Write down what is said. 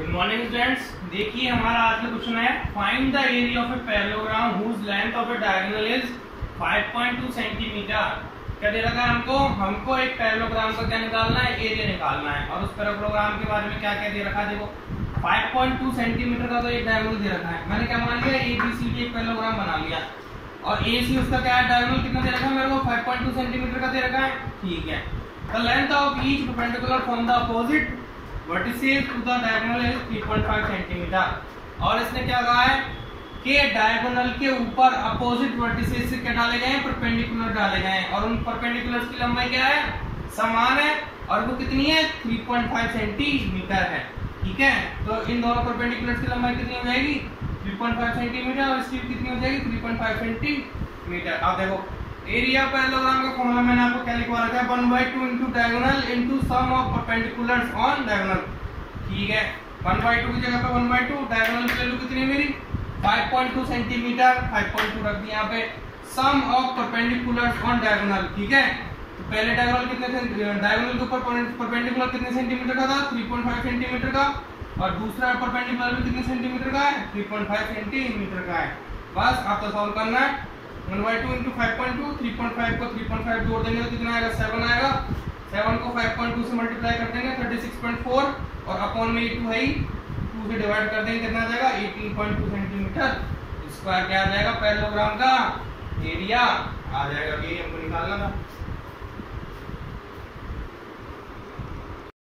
Good morning students देखिए, हमारा आज का क्वेश्चन है find the area of a parallelogram whose length of a diagonal is 5.2 centimetre क्या दे रखा है हमको? हमको एक पैरेललोग्राम का क्या निकालना है? एरिया निकालना है। और उस पैरेललोग्राम के बारे में क्या क्या दे रखा है? देखो 5.2 सेंटीमीटर का तो एक डायगोनल दे रखा है। मैंने क्या मान लिया? ए बी सी एक पैरेललोग्राम बना लिया। और ए सी उसका क्या है? डायगोनल कितना दे रखा है? मेरे को 5.2 सेंटीमीटर का दे रखा है। ठीक है। The length of each perpendicular from the opposite diagonal is 3.5 centimetre और इसने क्या कहा है? कि डायगोनल के ऊपर अपोजिट वर्टिसेस से क्या डाले गए हैं? परपेंडिकुलर डाले गए हैं। और उन परपेंडिकुलर्स की लंबाई क्या है? समान है। और वो कितनी है? 3.5 सेंटीमीटर है। ठीक है? तो इन दोनों परपेंडिकुलर्स की लंबाई कितनी हो जाएगी? 3.5 सेंटीमीटर और इसकी कितनी हो जाएगी? 3.5 सेंटीमीटर अब देखो। एरिया पैरेललोग्राम का फॉर्मूला मैंने आपको क्या लिखवा रखा है? 1 by 2 into diagonal into sum of perpendiculars on diagonal. ठीक है? 1 by 2 की जगह पे 1 by 2 डायगोनल की वैल्यू कितनी मेरी? 5.2 सेंटीमीटर 5.2 रख दिया यहाँ पे. Sum of perpendiculars on diagonal ठीक है? तो पहले डायगोनल कितने डायगोनल के ऊपर परपेंडिकुलर कितने सेंटीमीटर का था? 3.5 सेंटीमीटर का. और दूसरा परपेंडिकुलर भी कितने सेंटीमीटर का है? 3.5 सेंटीमीटर का है. बस, आपको सॉल्व करना है. One by two into five point two three point five को थ्री पॉइंट फाइव जोड़ देंगे तो कितना आएगा? सेवन आएगा। सेवन को फाइव पॉइंट टू से मल्टीप्लाई कर देंगे थर्टी सिक्स पॉइंट फोर और अपॉन में टू है टू से डिवाइड कर देंगे, कितना आ जाएगा? Eighteen point two centimetre square क्या आ जाएगा? पैरोग्राम का एरिया आ जाएगा। एरिया हमको निकालना था।